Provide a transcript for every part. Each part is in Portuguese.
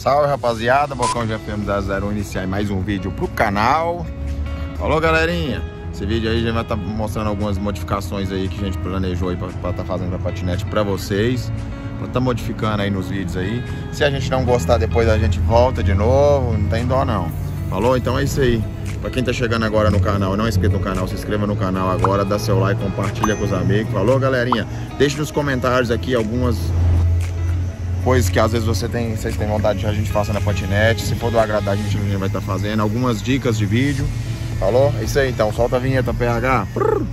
Salve rapaziada, Bocão de FM 001 iniciar mais um vídeo pro canal. Falou galerinha, esse vídeo aí a gente vai estar mostrando algumas modificações aí que a gente planejou aí pra estar tá fazendo pra patinete pra vocês. Pra tá modificando aí nos vídeos aí. Se a gente não gostar depois a gente volta de novo, não tem dó não. Falou? Então é isso aí. Pra quem tá chegando agora no canal não é inscrito no canal, se inscreva no canal agora, dá seu like, compartilha com os amigos. Falou galerinha? Deixe nos comentários aqui algumas coisas que às vezes você tem, vocês têm vontade de a gente faça na patinete. Se for do agradar, a gente, vai estar fazendo algumas dicas de vídeo. Falou? É isso aí então, solta a vinheta PH. Prrr.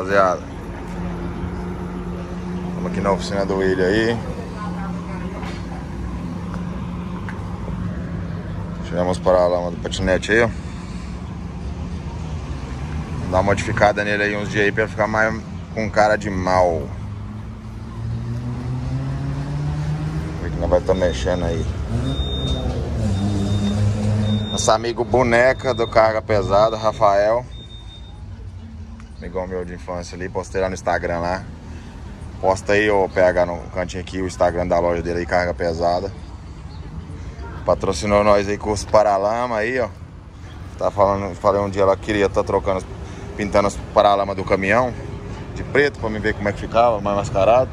Rapaziada. Estamos aqui na oficina do William aí. Tivemos para a lama do patinete aí, ó. Dar uma modificada nele aí uns dias aí pra ficar mais com cara de mal. Ver que vai estar mexendo aí. Nosso amigo boneca do carga pesada, Rafael. Amigão meu de infância ali, postei lá no Instagram lá. Posta aí, ô PH no cantinho aqui, o Instagram da loja dele aí, carga pesada. Patrocinou nós aí com os paralama aí, ó. Tá falando, falei um dia ela queria tá trocando, pintando os paralama do caminhão de preto pra me ver como é que ficava, mais mascarado.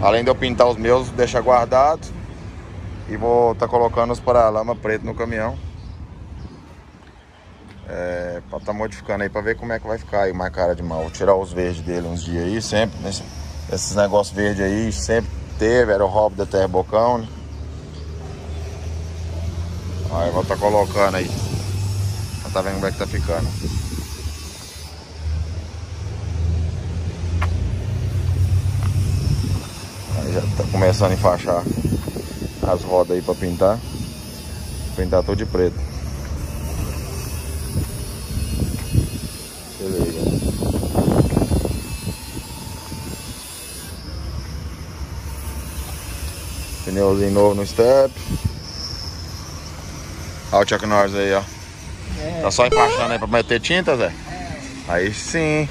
Além de eu pintar os meus, deixa guardado. E vou tá colocando os paralama preto no caminhão. É, pra tá modificando aí pra ver como é que vai ficar aí mais cara de mal. Vou tirar os verdes dele uns dias aí, sempre. Esses negócios verdes aí sempre teve, era o hobby da Terra Bocão, né? Aí vou tá colocando aí. Já tá vendo como é que tá ficando. Aí já tá começando a enfaixar as rodas aí pra pintar. Pintar tudo de preto. Pneuzinho novo no step. Olha o Chuck Norris aí, ó. Tá só enfaixando aí pra meter tinta, Zé? Aí sim.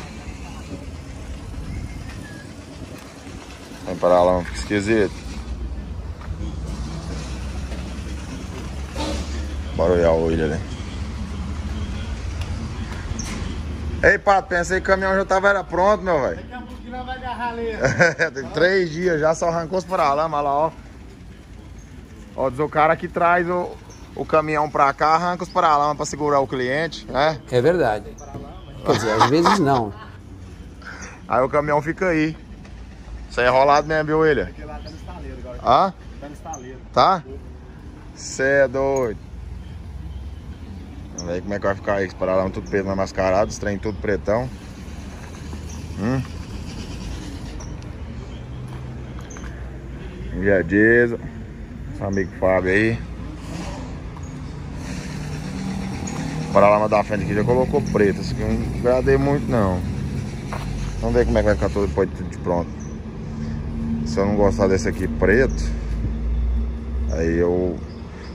Vem para lá, fica esquisito. Bora olhar o olho ali. Ei, Pato, pensei que o caminhão já tava era pronto, meu velho. Daqui a pouco nós vai agarrar ali. Tem três dias já, só arrancou os paralamas lá, ó. Ó, diz o cara que traz o, o caminhão pra cá, arranca os paralamas pra segurar o cliente, né? É verdade. Quer dizer, às vezes não. Aí o caminhão fica aí. Isso aí é rolado mesmo, viu, William? Porque lá tá no estaleiro agora. Hã? Tá no estaleiro. Tá? Cê é doido. Vamos ver como é que vai ficar aí. Os paralamas tudo preto, mascarado, os trem tudo pretão. Hum. Dia diesel. Amigo Fábio aí. O paralama da frente aqui já colocou preto. Esse aqui eu não agradei muito não. Vamos ver como é que vai ficar tudo depois de pronto. Se eu não gostar desse aqui preto, Aí eu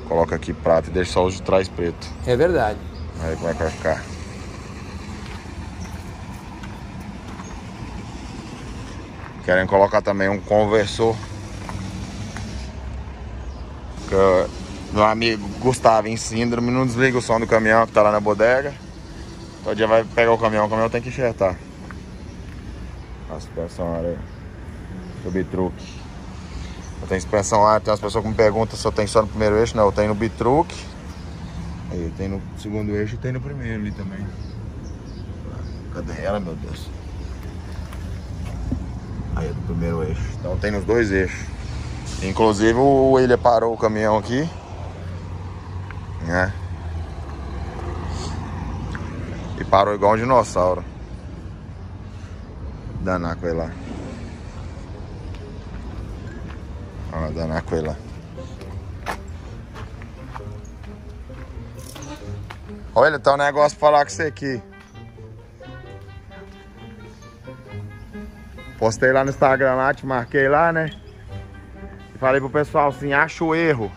coloco aqui prata e deixo só os de trás preto. É verdade. Aí como é que vai ficar? Querem colocar também um conversor. Que meu amigo Gustavo em síndrome não desliga o som do caminhão que tá lá na bodega. Todo dia vai pegar o caminhão, o caminhão tem que enxertar. A suspensão área do bitruque. Eu tenho suspensão área, tem umas pessoas que me perguntam se eu tenho só no primeiro eixo. Não, eu tenho no bitruque. Aí tem no segundo eixo e tem no primeiro ali também. Cadê ela, meu Deus? Aí é do primeiro eixo. Então tem nos dois eixos. Inclusive o William parou o caminhão aqui. Né? E parou igual um dinossauro. Danar com ele lá. Danar com ele lá. Olha, tá um negócio pra falar com você aqui. Postei lá no Instagram lá, te marquei lá, né? Falei pro pessoal assim, acha o erro.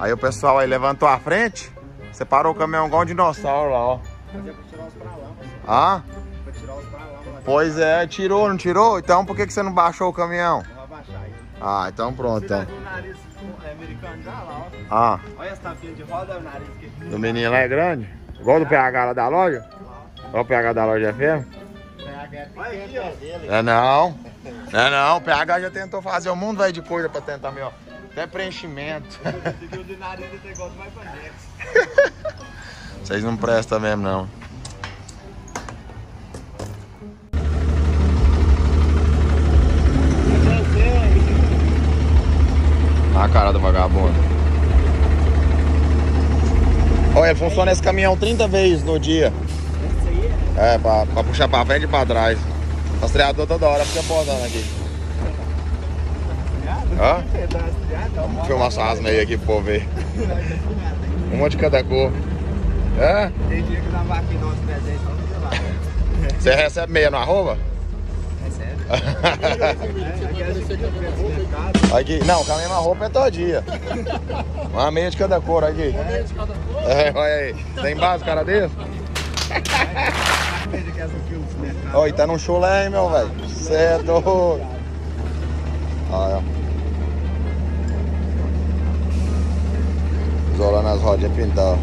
Aí o pessoal aí levantou a frente, separou o caminhão igual um dinossauro lá, ó. Mas é pra tirar os pra lá, Ah, pra tirar os pra lá, pois é, tirou, não tirou? Então por que, que você não baixou o caminhão? aí. Ah, então pronto, Você então. viu o nariz é, americano já lá, ó. Ah, Olha essa tapinha de roda, o nariz do menino lá é grande? Igual do PH lá da loja? O PH da loja é FM? Olha aqui, ó. É não. É não, o PH já tentou fazer um mundo vai de coisa pra tentar, meu. Até preenchimento. De nariz até igual. Vocês não prestam mesmo, não. A cara do vagabundo. Olha, funciona esse caminhão 30 vezes no dia. É. Pra, pra puxar pra frente e pra trás. Rastreador toda hora, fica posando aqui. Hã? Tá tá Vamos filmar essas meias aqui pro povo ver. Uma de cada cor. É? Tem dia que dá vaquinha nos presentes, só não lá. Você recebe meia no arroba? Aqui, não, com a mesma roupa é todo dia. Uma meia de cada cor aqui. É, olha aí. Tem base, cara desse? Olha, tá num chulé, hein, meu velho. Cê é doido. Olha. Isolando as rodinhas pintadas.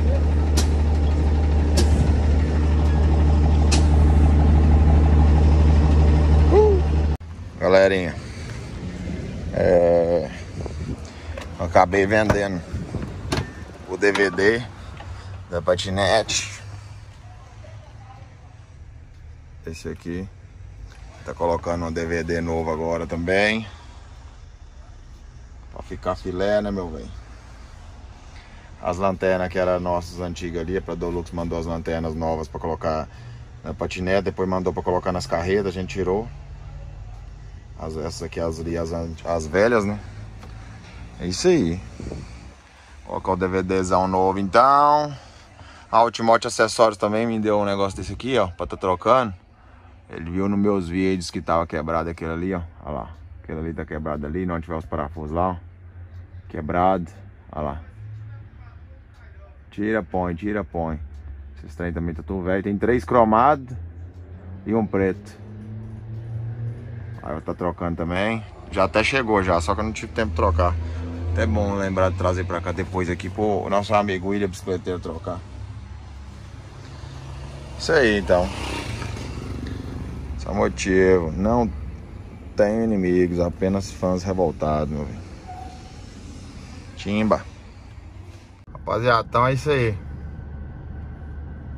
Uh. Galerinha. É, acabei vendendo o DVD da patinete. Esse aqui. Tá colocando um DVD novo agora também. Pra ficar filé, né, meu velho? As lanternas que eram nossas antigas ali, a Pradolux mandou as lanternas novas pra colocar na patinete, depois mandou pra colocar nas carretas, a gente tirou. As, essas aqui, as, as, as velhas, né? É isso aí. Colocar o DVDzão novo então. A Ultimote Acessórios também me deu um negócio desse aqui, ó, pra tá trocando. Ele viu nos meus vídeos que tava quebrado aquele ali, ó. Olha lá. Aquele ali tá quebrado ali, não tiver os parafusos lá, ó. Quebrado. Olha lá. Tira, põe, tira, põe. Esses trem também tá tudo velho. Tem três cromados e um preto. Aí eu tá trocando também. Já até chegou já, só que eu não tive tempo de trocar. Até bom lembrar de trazer pra cá depois aqui pro nosso amigo William Bicicleteiro trocar. Isso aí então. O motivo. Não tenho inimigos, apenas fãs revoltados, meu velho. Timba. Rapaziada, então é isso aí.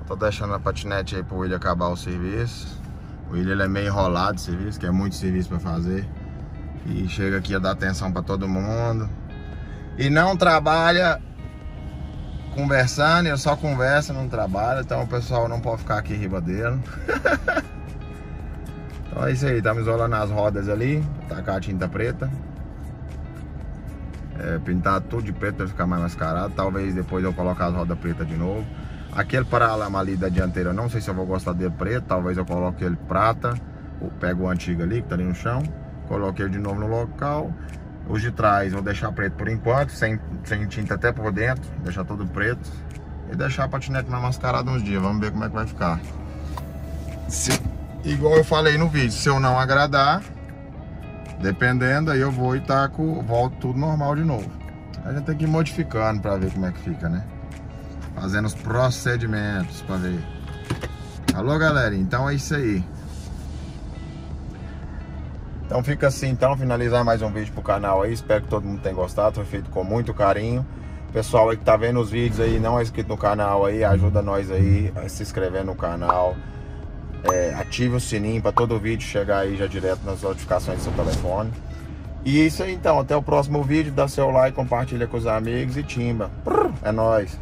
Tô deixando a patinete aí pro William acabar o serviço. O William ele é meio enrolado de serviço, que é muito serviço pra fazer. E chega aqui a dar atenção pra todo mundo. E não trabalha conversando, ele só conversa, não trabalha. Então o pessoal não pode ficar aqui riba dele. então é isso aí, estamos isolando as rodas ali, tacar a tinta preta. É, pintar tudo de preto para ficar mais mascarado. Talvez depois eu colocar as rodas pretas de novo. Aquele paralama ali da dianteira, não sei se eu vou gostar dele preto. Talvez eu coloque ele prata. Pego o antigo ali, que tá ali no chão. Coloque ele de novo no local. Os de trás vou deixar preto por enquanto, sem, sem tinta até por dentro, deixar todo preto. E deixar a patinete mais mascarada uns dias, vamos ver como é que vai ficar. Se, igual eu falei no vídeo, se eu não agradar, dependendo, aí eu vou e taco, volto tudo normal de novo. A gente tem que ir modificando pra ver como é que fica, né? Fazendo os procedimentos pra ver. Alô, galera, então é isso aí. Então fica assim, então, finalizar mais um vídeo pro canal aí. Espero que todo mundo tenha gostado. Foi feito com muito carinho. Pessoal aí que tá vendo os vídeos aí, não é inscrito no canal aí, ajuda nós aí a se inscrever no canal. É, ative o sininho para todo vídeo chegar aí já direto nas notificações do seu telefone. E é isso aí então, até o próximo vídeo, dá seu like, compartilha com os amigos e timba. É nóis.